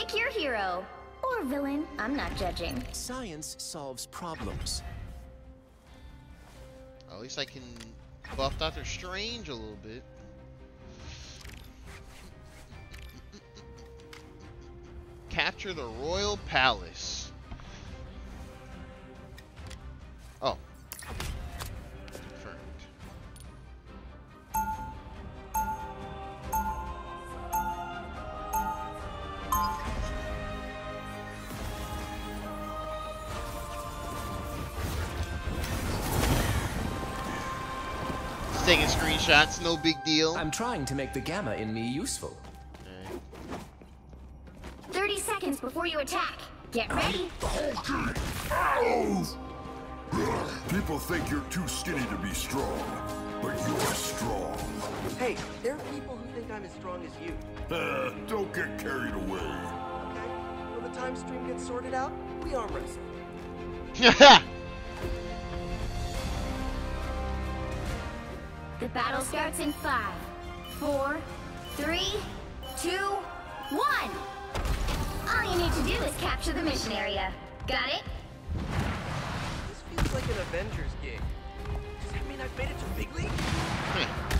Pick your hero. Or villain, I'm not judging. Science solves problems. At least I can buff Doctor Strange a little bit. Capture the Royal Palace. Taking screenshots, no big deal. I'm trying to make the gamma in me useful. Alright. 30 seconds before you attack. Get ready. People think you're too skinny to be strong, but you're strong. Hey, there are people who think I'm as strong as you. Uh, don't get carried away. Okay? When the time stream gets sorted out, we arm wrestle. The battle starts in five, four, three, two, one. All you need to do is capture the mission area. Got it? This feels like an Avengers gig. Does that mean I've made it to big league? Thanks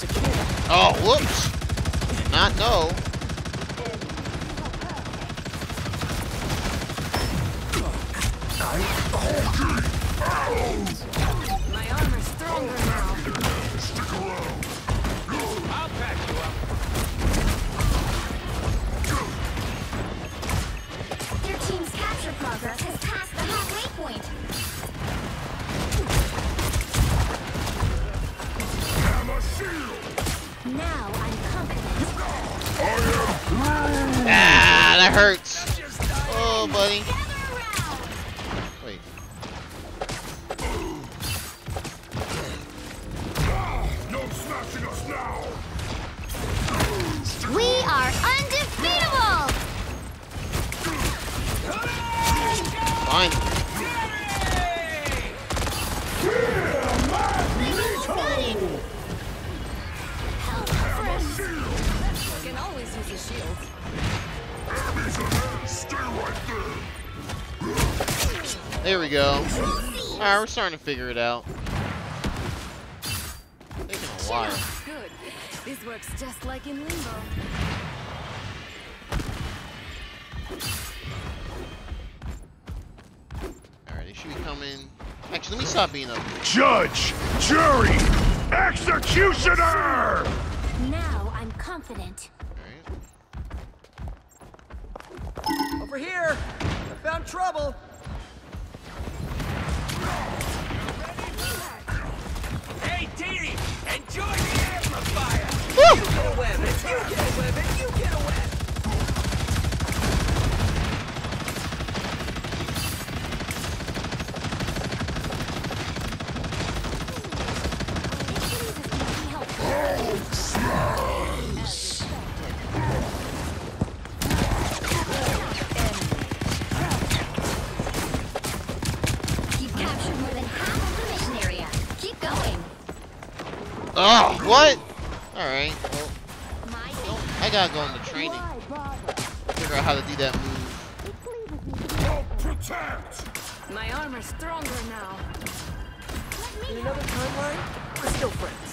But he was just a kid. Oh, whoops! Did not know. My armor's stronger now. There! There we go. Alright, we're starting to figure it out. Taking a while. Good. This works just like in Limbo. Alright, they should be coming. Actually, let me stop being up. Judge! Jury! Executioner! Now I'm confident. Alright. Over here! I found trouble! Oh, what? Alright, well, My I gotta go into training. Figure out how to do that move. Protect! My armor's stronger now. In another timeline, we're still friends.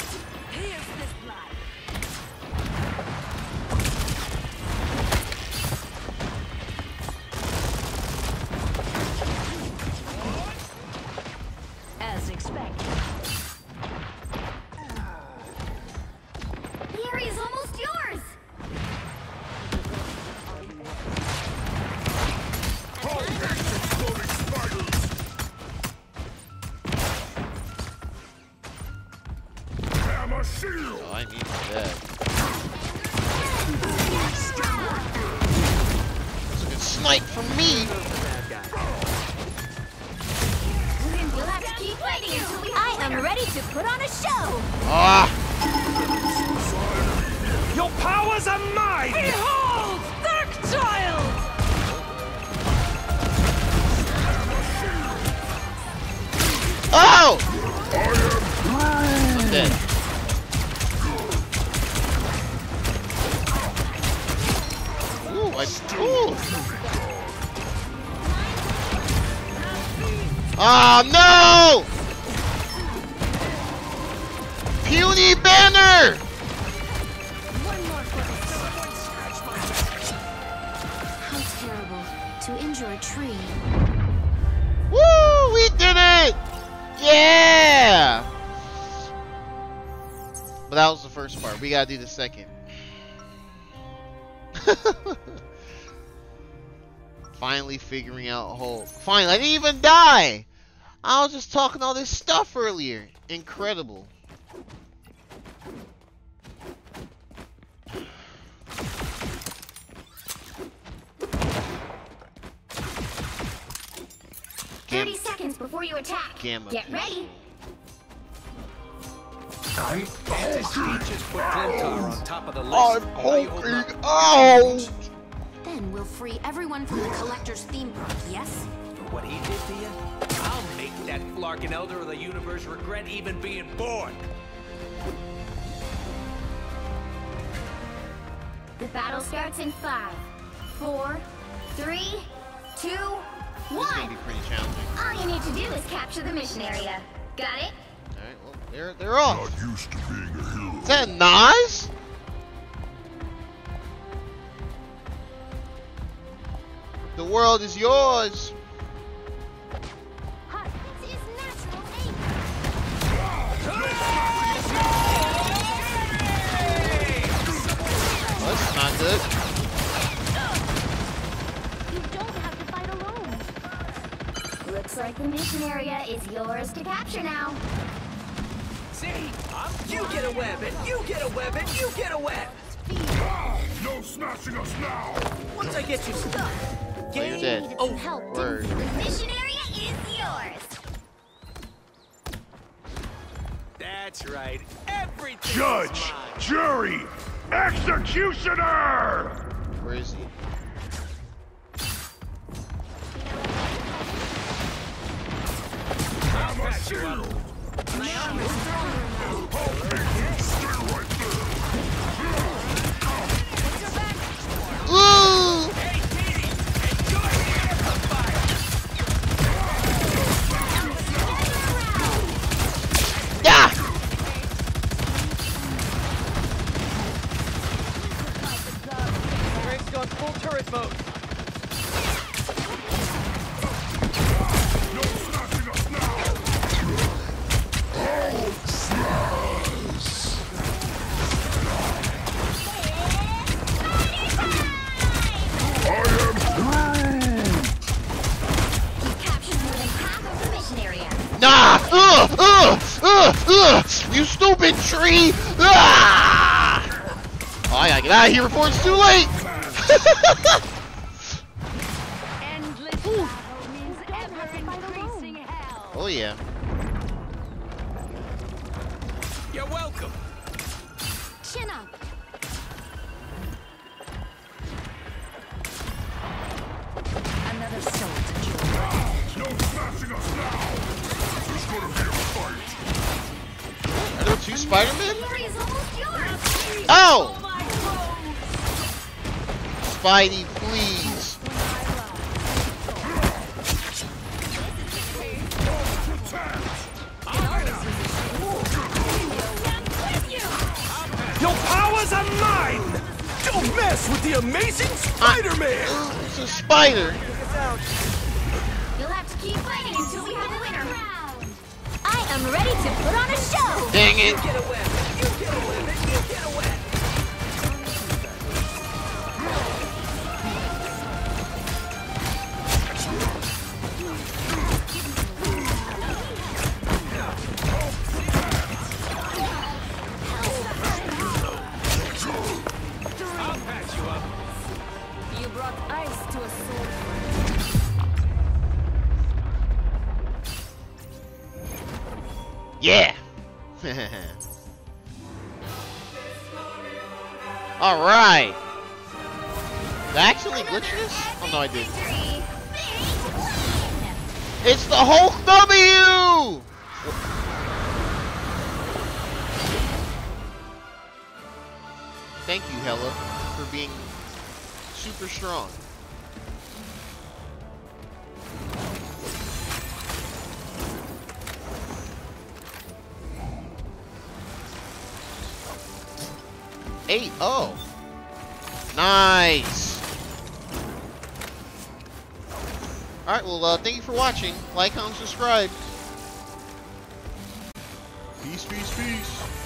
Put on a show! Ah, Your powers are mine! Behold! Dark Child! oh! I'm dead. Ooh, I ooh. Oh no! Puny banner! One more How terrible to injure a tree. Woo! We did it! Yeah! But that was the first part. We gotta do the second. Finally figuring out Hulk. Finally, I didn't even die! I was just talking all this stuff earlier. Incredible. Thirty seconds before you attack. Gamma Get ready. Mantis just put Klyntar on top of the list. I'm Why you holding hoping. up? Oh! Then we'll free everyone from the collector's theme park, yes? For what he did to you? I'll make that Larkin Elder of the Universe regret even being born. The battle starts in five, four, three, two, one. This is be pretty challenging. All you need to do is capture the mission area. Got it? Alright, well, they're, they're off. Not used to being a hero. Is that Nas? The world is yours. That's not good. You don't have to fight alone. Looks like the mission area is yours to capture now. See? I'm, you get a web, and you get a web, and you get a web. No smashing us now! Once I get you stuck, Oh, you're game dead. over. Help. Word. The mission area is yours. That's right. Everything Judge! is mine. Jury! Executioner! Where is he? Hammer shield! Stay right there! Ooh! You stupid tree! Ah! Oh, I gotta get out of here before it's too late! Endless battle means ever-increasing hell. oh yeah. Yours. Oh! oh Spidey, please. Your powers are mine! Don't mess with the amazing Spider-Man! It's a spider. You'll have to keep fighting until we have a winner. I am ready to put on a show. Dang it. Did I accidentally glitch this? Oh no, I did. It's the Hulk W. Thank you, Hela, for being super strong. Eight oh. Nice. Alright, well, uh, thank you for watching. Like, comment, subscribe. Peace, peace, peace.